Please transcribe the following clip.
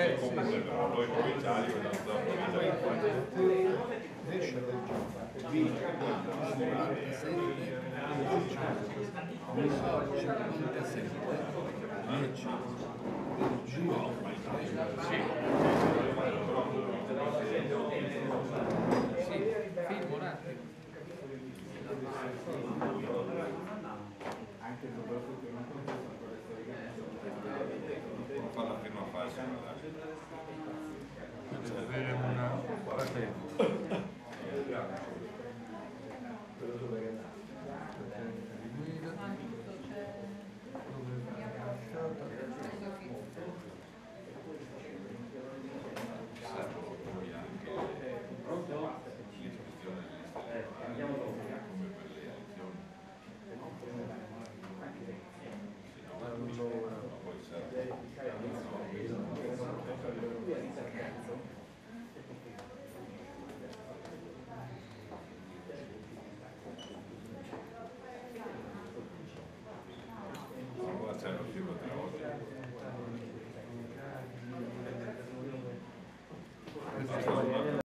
Eh, comunque sì. però noi provinciali quella zona Esce del gioco. 57 10 del giro Sì, filmo un attimo. Yeah.